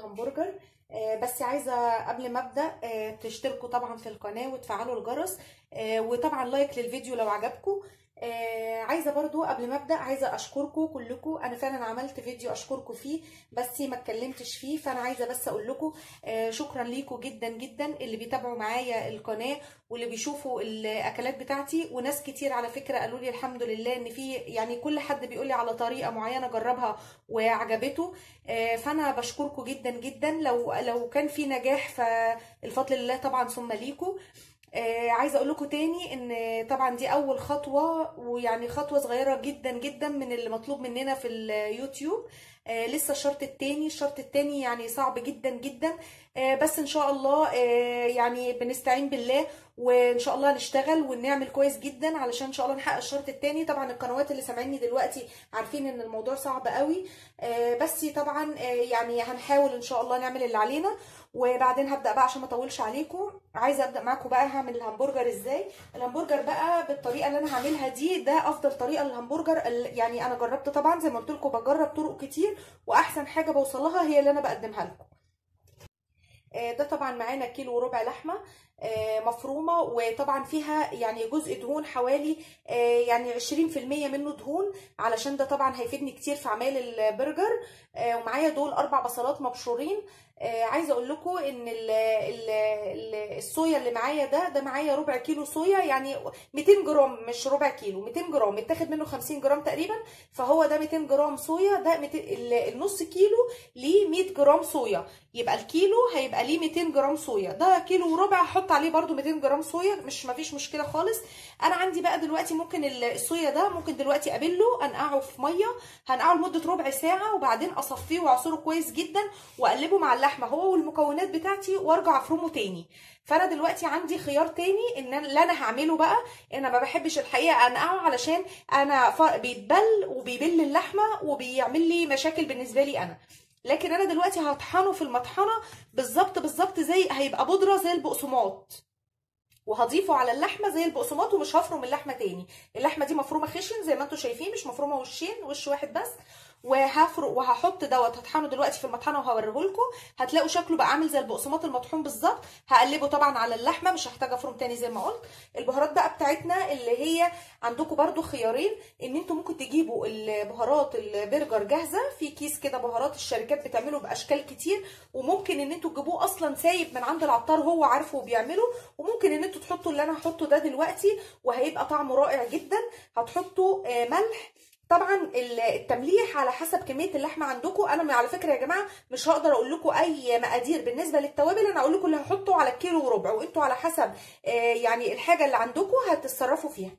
همبرجر آه، بس عايزة قبل ما أبدأ آه، تشتركوا طبعا في القناة وتفعلوا الجرس. آه، وطبعا لايك للفيديو لو عجبكم آه، عايزة برضو قبل ما أبدأ عايزة اشكركم كلكم أنا فعلا عملت فيديو اشكركم فيه بس ما اتكلمتش فيه فأنا عايزة بس أقول لكم آه، شكرا ليكم جدا جدا اللي بيتابعوا معايا القناة واللي بيشوفوا الأكلات بتاعتي. وناس كتير على فكرة قالوا لي الحمد لله إن في يعني كل حد بيقول لي على طريقة معينة جربها وعجبته. آه، فأنا بشكركم جدا جدا. لو لو كان في نجاح فالفضل لله طبعا ثم ليكم آه عايزة أقول لكم تاني إن طبعا دي أول خطوة ويعني خطوة صغيرة جدا جدا من اللي مطلوب مننا في اليوتيوب. آه لسه الشرط التاني الشرط التاني يعني صعب جدا جدا. آه بس إن شاء الله آه يعني بنستعين بالله وإن شاء الله نشتغل ونعمل كويس جدا علشان إن شاء الله نحقق الشرط التاني. طبعا القنوات اللي سامعيني دلوقتي عارفين إن الموضوع صعب قوي. آه بس طبعا آه يعني هنحاول إن شاء الله نعمل اللي علينا. وبعدين هبدأ بقى عشان ما أطولش عليكم. عايزة أبدأ معاكم بقى هعمل الهمبرجر إزاي؟ الهمبرجر بقى بالطريقة اللي أنا هعملها دي ده أفضل طريقة للهمبرجر يعني أنا جربت طبعا زي ما قلت لكم بجرب طرق كتير وأحسن حاجة بوصل لها هي اللي أنا بقدمها لكم. ده طبعا معانا كيلو وربع لحمة مفرومة وطبعا فيها يعني جزء دهون حوالي يعني 20% منه دهون علشان ده طبعا هيفيدني كتير في أعمال البرجر. ومعايا دول أربع بصلات مبشورين. عايزة أقول لكم إن ال ال ال الصويا اللي معايا ده ده معايا ربع كيلو صويا يعني 200 جرام مش ربع كيلو 200 جرام متاخد منه 50 جرام تقريبا فهو ده 200 جرام صويا ده 200 النص كيلو ليه 100 جرام صويا. يبقى الكيلو هيبقى ليه 200 جرام صويا. ده كيلو وربع هحط عليه برده 200 جرام صويا مش مفيش مشكلة خالص. أنا عندي بقى دلوقتي ممكن الصويا ده ممكن دلوقتي ابله أنقعه في مية هنقعه لمدة ربع ساعة وبعدين أصفيه وأعصره كويس جدا وأقلبه مع اللحمة هو والمكونات بتاعتي وارجع افرمه تاني. فانا دلوقتي عندي خيار تاني ان اللي أنا هعمله بقى أنا ما بحبش الحقيقة انقعه علشان أنا بيتبل وبيبل اللحمة وبيعمل لي مشاكل بالنسبة لي أنا. لكن أنا دلوقتي هطحنه في المطحنة بالظبط بالظبط زي هيبقى بودرة زي البقسماط. وهضيفه على اللحمة زي البقسماط ومش هفرم اللحمة تاني. اللحمة دي مفرومة خشن زي ما أنتم شايفين مش مفرومة وشين وش واحد بس. وهفرق وهحط دوت هطحنه دلوقتي في المطحنة وهوريه لكم هتلاقوا شكله بقى عامل زي البقسماط المطحون بالظبط. هقلبه طبعا على اللحمة مش هحتاج أفرم تاني زي ما قلت. البهارات بقى بتاعتنا اللي هي عندكم برده خيارين. إن أنتم ممكن تجيبوا البهارات البرجر جاهزة. في كيس كده بهارات الشركات بتعمله بأشكال كتير. وممكن إن أنتم تجيبوه أصلا سايب من عند العطار هو عارفه وبيعمله. وممكن إن أنتم تحطوا اللي أنا هحطه ده دلوقتي وهيبقى طعمه رائع جدا. هتحطوا ملح طبعا التمليح على حسب كمية اللحمة عندكم أنا على فكرة يا جماعة مش هقدر أقول لكم أي مقادير بالنسبة للتوابل. أنا أقول لكم اللي هحطه على الكيلو وربع وأنتوا على حسب يعني الحاجة اللي عندكم هتتصرفوا فيها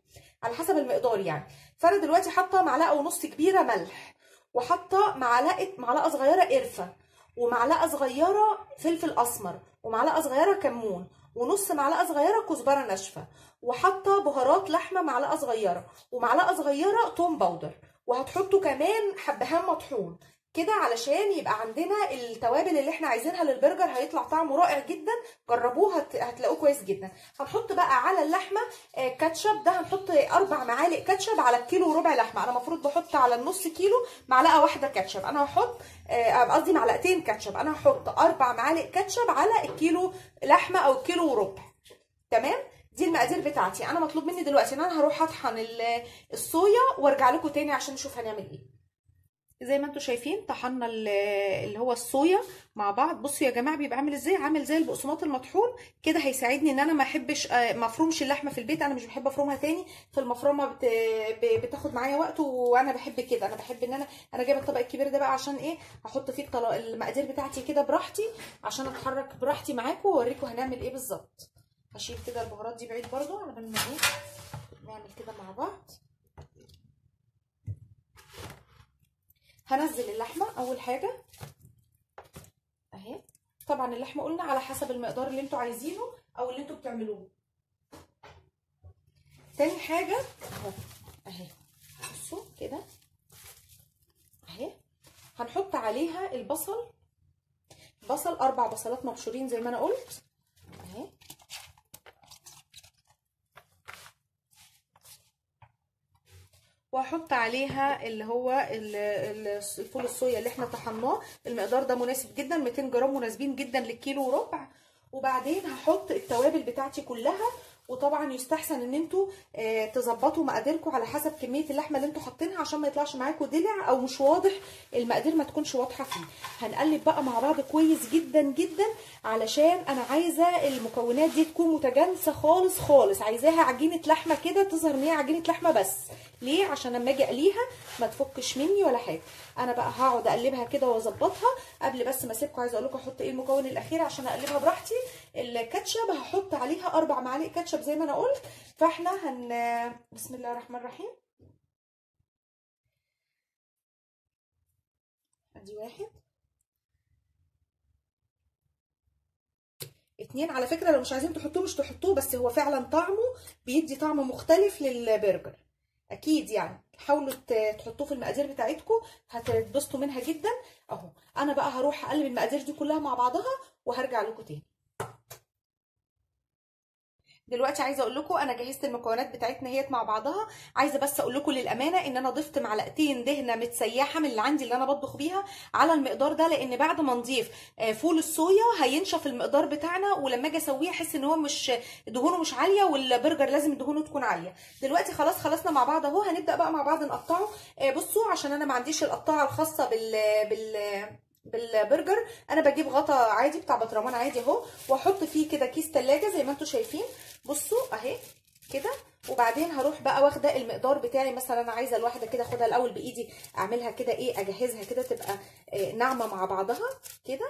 على حسب المقدار يعني. فأنا دلوقتي حاطة معلقة ونص كبيرة ملح وحاطة معلقة معلقة صغيرة قرفة ومعلقة صغيرة فلفل أسمر ومعلقة صغيرة كمون ونص معلقة صغيرة كزبرة ناشفة وحاطة بهارات لحمة معلقة صغيرة ومعلقة صغيرة توم powder وهتحطوا كمان حبهان مطحون. كده علشان يبقى عندنا التوابل اللي إحنا عايزينها للبرجر هيطلع طعمه رائع جدا. جربوه هت... هتلاقوه كويس جدا. هنحط بقى على اللحمة كاتشب. ده هنحط أربع معالق كاتشب على الكيلو وربع لحمة. أنا المفروض بحط على النص كيلو معلقة واحدة كاتشب. أنا هحط قصدي معلقتين كاتشب. أنا هحط أربع معالق كاتشب على الكيلو لحمة أو الكيلو وربع. تمام؟ دي المقادير بتاعتي. أنا مطلوب مني دلوقتي إن أنا هروح أطحن الصويا وأرجع لكم تاني عشان نشوف هنعمل إيه. زي ما أنتم شايفين طحنا اللي هو الصويا مع بعض. بصوا يا جماعة بيبقى عامل إزاي؟ عامل زي البقسماط المطحون كده هيساعدني ان أنا ما احبش ما افرمش اللحمة في البيت. أنا مش بحب افرمها تاني. في المفرمة بت... بتاخد معايا وقت وأنا بحب كده. أنا بحب ان أنا أنا جايبة الطبق الكبير ده بقى عشان إيه؟ أحط فيه الطل... المقادير بتاعتي كده براحتي عشان اتحرك براحتي معاكم واوريكم هنعمل إيه بالظبط. هشيل كده البهارات دي بعيد برضو على ما إيه؟ نعمل كده مع بعض. هنزل اللحمة أول حاجة. أهي. طبعا اللحمة قلنا على حسب المقدار اللي أنتوا عايزينه أو اللي أنتوا بتعملوه. تاني حاجة. أهو. أهي. بصوا كده. أهي. هنحط عليها البصل. بصل أربع بصلات مبشورين زي ما أنا قلت اهي وهحط عليها اللي هو ال- ال- الفول الصويا اللي إحنا طحناه. المقدار ده مناسب جدا 200 جرام مناسبين جدا للكيلو وربع. وبعدين هحط التوابل بتاعتي كلها وطبعا يستحسن إن أنتوا آه، تظبطوا مقاديركم على حسب كمية اللحمة اللي أنتوا حاطينها عشان ما يطلعش معاكم دلع أو مش واضح المقادير ما تكونش واضحة فيه. هنقلب بقى مع بعض كويس جدا جدا علشان أنا عايزة المكونات دي تكون متجانسة خالص خالص. عايزاها عجينة لحمة كده تظهر إن هي عجينة لحمة بس. ليه؟ عشان لما أجي أقليها ما تفكش مني ولا حاجة. أنا بقى هقعد أقلبها كده وأظبطها. قبل بس ما اسيبكم عايزة أقول لكم أحط إيه المكون الأخير عشان أقلبها براحتي. الكاتشب هحط عليها أربع معالق كاتشب زي ما أنا قلت فإحنا هن بسم الله الرحمن الرحيم. أدي واحد. اتنين على فكرة لو مش عايزين تحطوه مش تحطوه بس هو فعلا طعمه بيدي طعم مختلف للبرجر. أكيد يعني حاولوا تحطوه في المقادير بتاعتكم هتتبسطوا منها جدا. أهو أنا بقى هروح أقلب المقادير دي كلها مع بعضها وهرجع لكم تاني. دلوقتي عايزة أقول لكم أنا جهزت المكونات بتاعتنا اهيت مع بعضها. عايزة بس أقول لكم للأمانة إن أنا ضفت معلقتين دهنة متسيحة من اللي عندي اللي أنا بطبخ بيها على المقدار ده لأن بعد ما نضيف آه، فول الصويا هينشف المقدار بتاعنا ولما أجي أسويه أحس إن هو مش دهونه مش عالية والبرجر لازم دهونه تكون عالية. دلوقتي خلاص خلصنا مع بعض أهو هنبدأ بقى مع بعض نقطعه. آه، بصوا عشان أنا ما عنديش القطاعة الخاصة بال بال بالبرجر أنا بجيب غطا عادي بتاع بطرمان عادي أهو وأحط فيه كده كيس تلاجة زي ما أنتم شايفين. بصوا أهي كده. وبعدين هروح بقى واخدة المقدار بتاعي مثلا أنا عايزة الواحدة كده أخدها الأول بإيدي أعملها كده إيه أجهزها كده تبقى آه، ناعمة مع بعضها كده.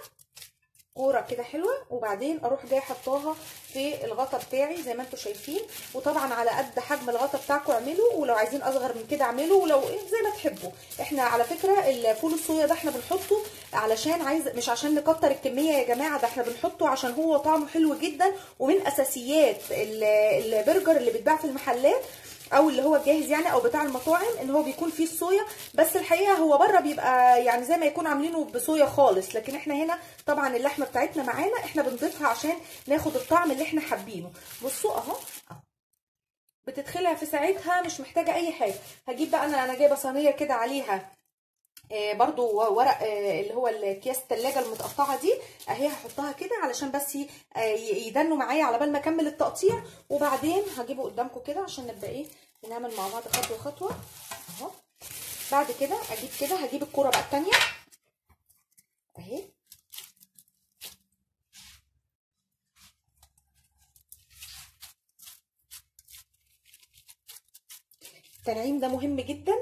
كورة كده حلوة وبعدين أروح جاية حطاها في الغطا بتاعي زي ما أنتم شايفين. وطبعا على قد حجم الغطا بتاعكم اعملوا ولو عايزين أصغر من كده اعملوا ولو إيه زي ما تحبوا. إحنا على فكرة الفول الصويا ده إحنا بنحطه علشان عايز مش عشان نكتر الكمية يا جماعة ده إحنا بنحطه عشان هو طعمه حلو جدا. ومن أساسيات ال- البرجر اللي بيتباع في المحلات أو اللي هو الجاهز يعني أو بتاع المطاعم إن هو بيكون فيه الصويا. بس الحقيقة هو بره بيبقى يعني زي ما يكون عاملينه بصويا خالص. لكن إحنا هنا طبعا اللحمة بتاعتنا معانا. إحنا بنضيفها عشان ناخد الطعم اللي إحنا حابينه. بصوا أهو. بتتخلع في ساعتها مش محتاجة أي حاجة. هجيب بقى أنا أنا جايبة صينية كده عليها. برضو ورق آه، اللي هو الأكياس التلاجة المتقطعة دي اهي هحطها كده علشان بس آه، يدنوا معايا على بال ما أكمل التقطيع. وبعدين هجيبه قدامكم كده عشان نبقى إيه بنعمل مع بعض خطوة خطوة. أهو. بعد كده أجيب كده هجيب الكرة بقى التانية. أهي. التنعيم ده مهم جدا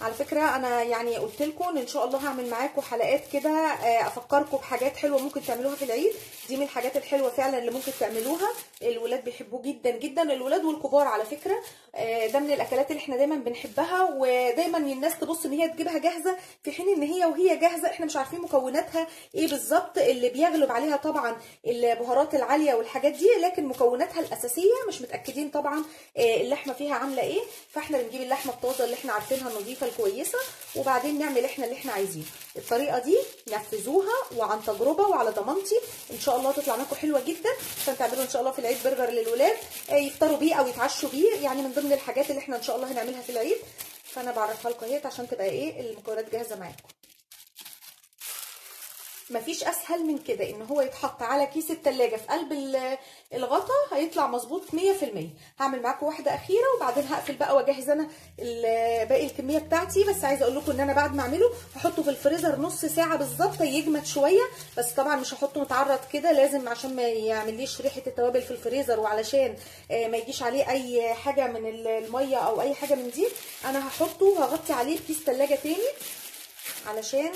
على فكرة أنا يعني قلت لكم إن شاء الله هعمل معاكم حلقات كده آه، أفكركم بحاجات حلوة ممكن تعملوها في العيد. دي من الحاجات الحلوة فعلا اللي ممكن تعملوها. الولاد بيحبوه جدا جدا. الولاد والكبار على فكرة آه، ده من الأكلات اللي إحنا دايما بنحبها ودايما الناس تبص إن هي تجيبها جاهزة في حين إن هي وهي جاهزة إحنا مش عارفين مكوناتها إيه بالظبط. اللي بيغلب عليها طبعا البهارات العالية والحاجات دي لكن مكوناتها الأساسية مش متأكدين طبعا آه، اللحمة فيها عاملة إيه. فإحنا بنجيب اللحمة الطازة اللي إحنا عارفينها النظيفة الكويسة وبعدين نعمل إحنا اللي إحنا عايزينه. الطريقة دي نفذوها وعن تجربة وعلى ضمانتي. إن شاء الله تطلع معاكم حلوة جدا. عشان تعملوا إن شاء الله في العيد برجر للولاد. آه، يفطروا بيه أو يتعشوا بيه. يعني من ضمن الحاجات اللي إحنا إن شاء الله هنعملها في العيد. فأنا بعرفها لكم أهيت عشان تبقى إيه المكونات جاهزة معاكم. مفيش أسهل من كده إن هو يتحط على كيس التلاجة في قلب ال- الغطا هيطلع مظبوط 100% هعمل معاكم واحدة أخيرة وبعدين هقفل بقى وأجهز أنا باقي الكمية بتاعتي. بس عايزة أقول لكم إن أنا بعد ما أعمله هحطه في الفريزر نص ساعة بالظبط يجمد شوية. بس طبعا مش هحطه متعرض كده لازم عشان ما يعمليش ريحة التوابل في الفريزر وعلشان آه، ما يجيش عليه أي حاجة من ال- المية أو أي حاجة من دي. أنا هحطه وهغطي عليه بكيس تلاجة تاني علشان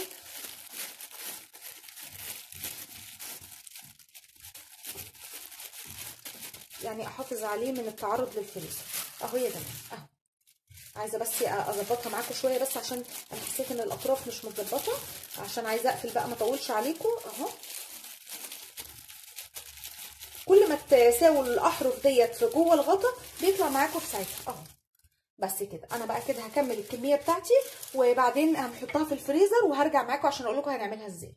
يعني أحافظ عليه من التعرض للفريزر أهو يا جماعة أهو. عايزة بس أظبطها معاكم شوية بس عشان أنا حسيت إن الأطراف مش متظبطة عشان عايزة أقفل بقى ما اطولش عليكم أهو. كل ما تساووا الأحرف ديت في جوه الغطا بيطلع معاكم في ساعتها. أهو. بس كده. أنا بقى كده هكمل الكمية بتاعتي وبعدين هنحطها في الفريزر وهرجع معاكم عشان أقول لكم هنعملها إزاي.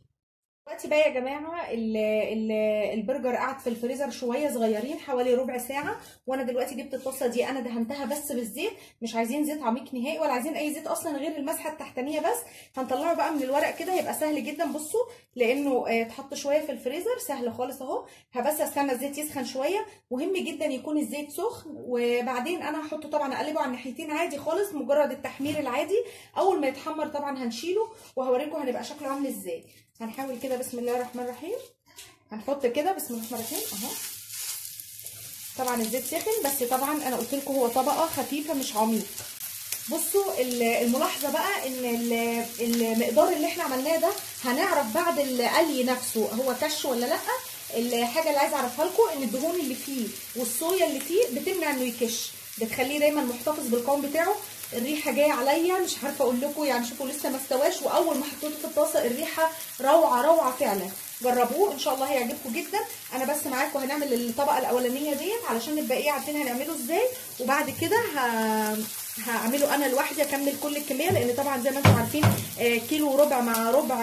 دلوقتي بقى يا جماعة ال ال البرجر قعد في الفريزر شوية صغيرين حوالي ربع ساعة وأنا دلوقتي جبت الطاسة دي أنا دهنتها بس بالزيت مش عايزين زيت عميق نهائي ولا عايزين أي زيت أصلا غير المسحة التحتانية بس هنطلعه بقى من الورق كده هيبقى سهل جدا بصوا لأنه اتحط شوية في الفريزر سهل خالص أهو بس استنى الزيت يسخن شوية مهم جدا يكون الزيت سخن وبعدين أنا هحطه طبعا أقلبه على الناحيتين عادي خالص مجرد التحمير العادي أول ما يتحمر طبعا هنشيله وهوريكم هنبقى شكله عامل إزاي. هنحاول كده بسم الله الرحمن الرحيم. هنحط كده بسم الله الرحمن الرحيم. أهو. طبعا الزيت سخن بس طبعا أنا قلت لكم هو طبقة خفيفة مش عميق. بصوا الملاحظة بقى إن المقدار اللي إحنا عملناه ده هنعرف بعد القلي نفسه هو كش ولا لأ؟ الحاجة اللي عايزه أعرفها لكم إن الدهون اللي فيه والصويا اللي فيه بتمنع إنه يكش. بتخليه دايما محتفظ بالقوام بتاعه. الريحة جاية عليا مش عارفة أقول لكم يعني شوفوا لسه ما استواش وأول ما حطيته في الطاسة الريحة روعة روعة فعلا. جربوه إن شاء الله هيعجبكم جدا. أنا بس معاكم هنعمل الطبقة الأولانية ديت علشان إيه عارفين هنعمله إزاي. وبعد كده ه... هعمله أنا لوحدي أكمل كل الكمية لأن طبعا زي ما أنتم عارفين كيلو وربع مع ربع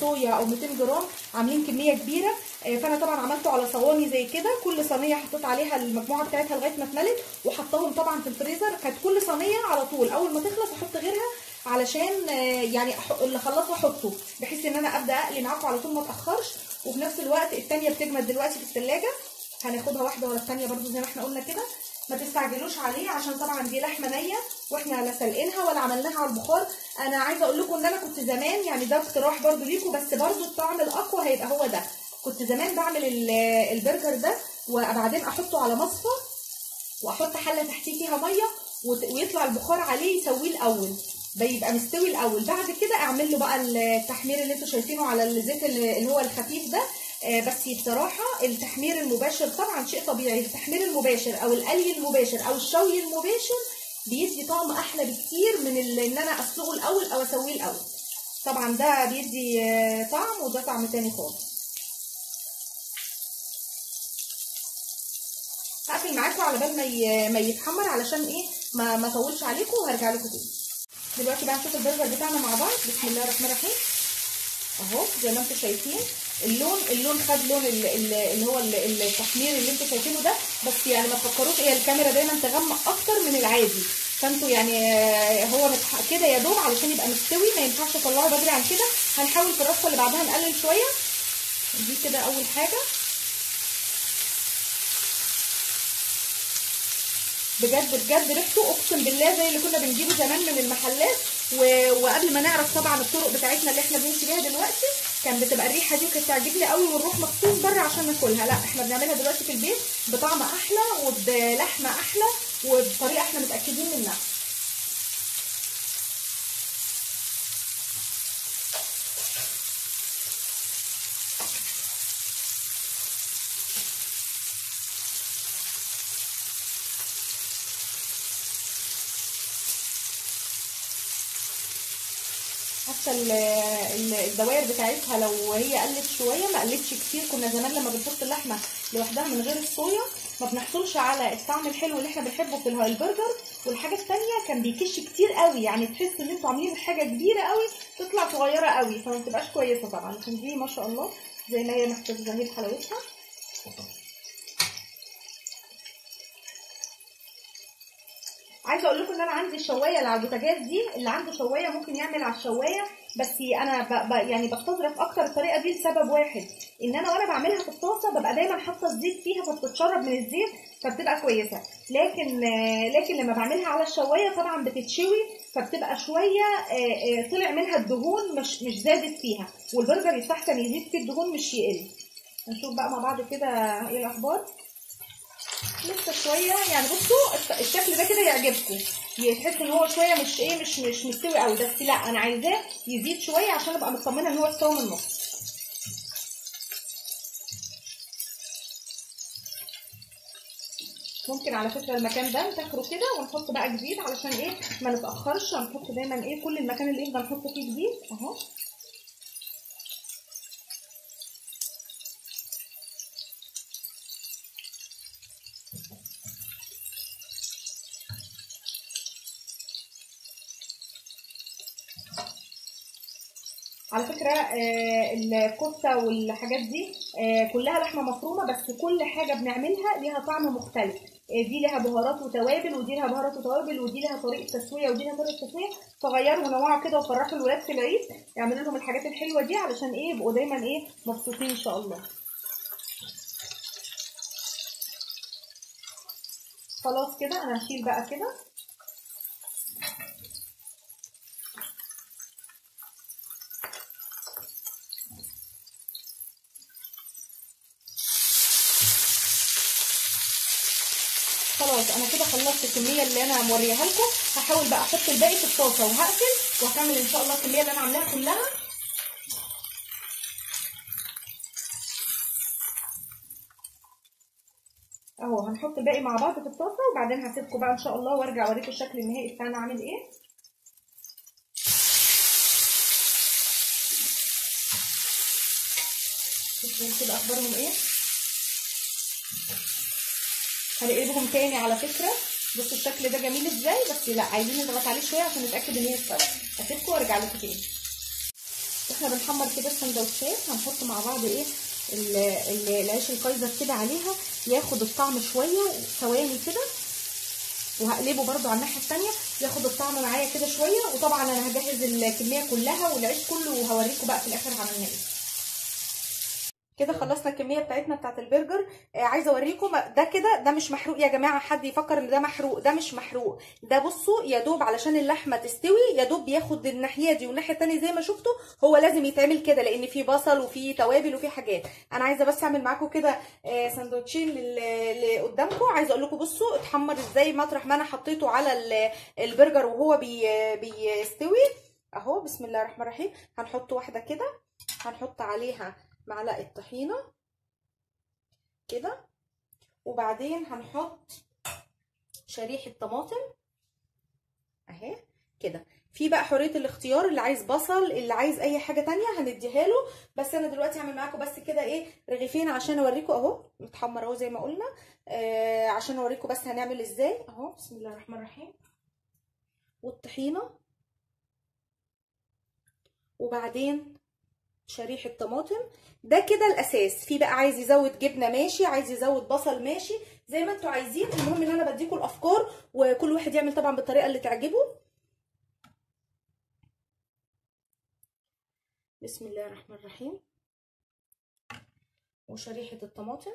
صويا أو 200 جرام عاملين كمية كبيرة. فأنا طبعا عملته على صواني زي كده. كل صينية حطيت عليها المجموعة بتاعتها لغاية ما اتملت وحطاهم طبعا في الفريزر. كانت كل صينية على طول. أول ما تخلص أحط غيرها علشان يعني اللي خلصه أحطه بحيث إن أنا أبدأ أقلي معاكم على طول ما اتاخرش وفي نفس الوقت الثانية بتجمد دلوقتي في الثلاجه هناخدها واحدة ورا الثانية برده زي ما إحنا قلنا كده. ما تستعجلوش عليه عشان طبعا دي لحمة نية وإحنا لا سلقينها ولا عملناها على البخار. أنا عايزة أقول لكم إن أنا كنت زمان يعني ده اقتراح برده ليكم بس برده الطعم الأقوى هيبقى هو ده. كنت زمان بعمل البرجر ده وبعدين أحطه على مصفى وأحط حلة تحتيه فيها مية ويطلع البخار عليه يسويه الأول. بيبقى مستوي الأول. بعد كده أعمل له بقى التحمير اللي أنتوا شايفينه على الزيت اللي هو الخفيف ده. بس بصراحة التحمير المباشر طبعا شيء طبيعي. التحمير المباشر أو القلي المباشر أو الشوي المباشر بيدي طعم أحلى بكتير من إن أنا أسلقه الأول أو أسويه الأول. طبعا ده بيدي طعم وده طعم تاني خالص هقفل معاكم على بال ما ما يتحمر علشان إيه ما ما اطولش عليكم وهرجع لكم تاني. دلوقتي بقى نشوف البرجر بتاعنا مع بعض. بسم الله الرحمن الرحيم. اهو زي ما أنتم شايفين اللون اللون خد لون اللي هو التحمير اللي أنتم شايفينه ده. بس يعني ما تفكروش هي الكاميرا دايما تغمق أكتر من العادي. فانتوا يعني هو كده يا دوب علشان يبقى مستوي ما ينفعش تطلعه بدري عن كده. هنحاول في الرصه اللي بعدها نقلل شوية. دي كده أول حاجة. بجد بجد ريحته اقسم بالله زي اللي كنا بنجيبه زمان من المحلات. و... وقبل ما نعرف طبعا الطرق بتاعتنا اللي إحنا بنمشي بيها دلوقتي كان بتبقى الريحة دي كانت تعجبني قوي ونروح مخصوص بره عشان ناكلها. لا إحنا بنعملها دلوقتي في البيت بطعم أحلى وبلحمة أحلى وبطريقة إحنا متأكدين منها. حتى الدوائر بتاعتها لو هي قلت شوية ما قلتش كتير. كنا زمان لما بنحط اللحمة لوحدها من غير الصويا ما بنحصلش على الطعم الحلو اللي إحنا بنحبه في البرجر. والحاجة الثانية كان بيكش كتير قوي. يعني تحس إن أنتوا عاملين حاجة كبيرة قوي تطلع صغيرة قوي. فما بتبقاش كويسة طبعا لكن دي ما شاء الله زي ما هي محتفظه اهي بحلاوتها. عايزة أقول لكم إن أنا عندي الشوايه اللي على البوتاجاز دي اللي عنده شواية ممكن يعمل على الشواية بس أنا ب... ب... يعني بستظرف أكتر الطريقة دي لسبب واحد إن أنا وأنا بعملها في الطاسة ببقى دايما حاطة الزيت فيها فبتتشرب من الزيت فبتبقى كويسة لكن لكن لما بعملها على الشواية طبعا بتتشوي فبتبقى شوية طلع منها الدهون مش مش زادت فيها والبرجر يستحسن يزيد فيه الدهون مش يقل. نشوف بقى مع بعض كده إيه الأخبار. لسه شوية يعني بصوا الشكل ده كده يعجبكم. تحس إن هو شوية مش إيه مش مش مستوي قوي بس لأ أنا عايزاه يزيد شوية عشان أبقى مطمنة إن هو استوى من النص. ممكن على فكرة المكان ده نسخره كده ونحط بقى جديد علشان إيه ما نتأخرش. هنحط دايما إيه كل المكان اللي نقدر نحط فيه جديد. أهو. على فكرة آه الكفتة والحاجات دي آه كلها لحمة مفرومة بس كل حاجة بنعملها ليها طعم مختلف. آه دي ليها بهارات وتوابل ودي ليها بهارات وتوابل ودي ليها طريقة تسوية ودي ليها طريقة تسوية. فغيروا ونوعوا كده وفرحوا الولاد في العيد يعملوا لهم الحاجات الحلوة دي علشان إيه يبقوا دايما إيه مبسوطين إن شاء الله. خلاص كده أنا هشيل بقى كده. خلاص أنا كده خلصت الكمية اللي أنا موريها لكم. هحاول بقى أحط الباقي في الطاسة وهقفل وهكمل إن شاء الله الكمية اللي أنا عاملاها كلها. أهو هنحط الباقي مع بعض في الطاسة وبعدين هسيبكم بقى إن شاء الله وأرجع أوريكم الشكل النهائي بتاعنا عامل إيه. شوفوا كده أخبارهم إيه. هنقلبهم تاني على فكرة. بصوا الشكل ده جميل إزاي بس لا عايزين نضغط عليه شوية عشان نتأكد إن هي استوت هسيبكم وأرجع لكم تاني. إحنا بنحمر كده السندوتشات هنحط مع بعض إيه ال ال العيش الكايزر كده عليها. ياخد الطعم شوية ثواني كده. وهقلبه برده على الناحية الثانية ياخد الطعم معايا كده شوية. وطبعا أنا هجهز الكمية كلها والعيش كله وهوريكم بقى في الآخر عملنا إيه. كده خلصنا الكمية بتاعتنا بتاعت البرجر. آه عايزة أوريكم ده كده ده مش محروق يا جماعة. حد يفكر إن ده محروق؟ ده مش محروق. ده بصوا يا دوب علشان اللحمة تستوي يا دوب بياخد الناحية دي والناحية الثانية زي ما شفتوا هو لازم يتعمل كده لأن فيه بصل وفيه توابل وفيه حاجات. أنا عايزة بس أعمل معاكم كده آه سندوتشين اللي قدامكم عايزة أقول لكم بصوا اتحمر إزاي. مطرح ما أنا حطيته على البرجر وهو بي بيستوي. أهو بسم الله الرحمن الرحيم. هنحط واحدة كده هنحط عليها معلقة طحينة كده. وبعدين هنحط شريحة طماطم أهي كده. في بقى حرية الاختيار اللي عايز بصل اللي عايز أي حاجة تانية هنديها له. بس أنا دلوقتي هعمل معاكم بس كده إيه رغيفين عشان أوريكم أهو. متحمر أهو زي ما قلنا. آه عشان أوريكم بس هنعمل إزاي. أهو بسم الله الرحمن الرحيم. والطحينة. وبعدين شريحه طماطم ده كده الأساس. في بقى عايز يزود جبنة ماشي عايز يزود بصل ماشي زي ما أنتوا عايزين. المهم إن أنا بديكم الأفكار وكل واحد يعمل طبعا بالطريقة اللي تعجبه. بسم الله الرحمن الرحيم. وشريحة الطماطم.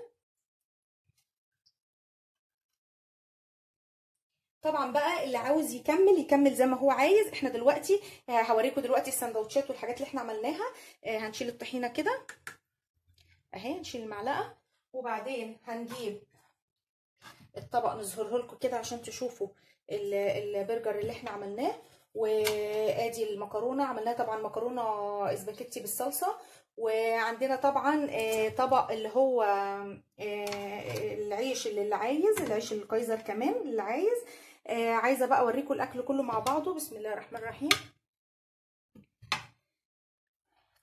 طبعا بقى اللي عاوز يكمل يكمل زي ما هو عايز. إحنا دلوقتي هوريكم دلوقتي السندوتشات والحاجات اللي إحنا عملناها. هنشيل الطحينة كده. أهي نشيل المعلقة. وبعدين هنجيب الطبق نظهره لكم كده عشان تشوفوا البرجر اللي إحنا عملناه. وآدي المكرونة. عملناها طبعا مكرونة إسباجيتي بالصلصة. وعندنا طبعا طبق اللي هو العيش اللي, اللي عايز العيش الكايزر كمان اللي عايز. عايزة بقى أوريكم الأكل كله مع بعضه. بسم الله الرحمن الرحيم.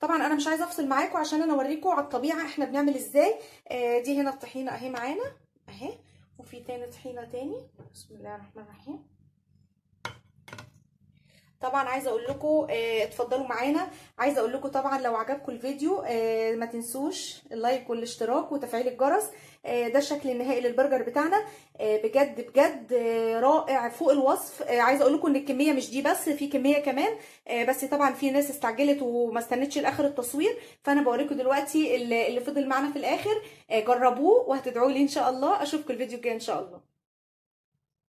طبعا أنا مش عايزة أفصل معاكم عشان أنا أوريكم على الطبيعة إحنا بنعمل إزاي. دي هنا الطحينة أهي معانا. أهي. وفي تاني طحينة تاني. بسم الله الرحمن الرحيم. طبعا عايزة أقول لكم آه اتفضلوا معانا. عايزة أقول لكم طبعا لو عجبكم الفيديو آه ما تنسوش ال like والاشتراك وتفعيل الجرس. ده الشكل النهائي للبرجر بتاعنا. بجد بجد رائع فوق الوصف. عايزة أقول لكم إن الكمية مش دي بس في كمية كمان. بس طبعا في ناس استعجلت وما استنتش لآخر التصوير. فأنا بوريكم دلوقتي اللي فضل معانا في الآخر. جربوه وهتدعوا لي إن شاء الله أشوفكم الفيديو الجاي إن شاء الله.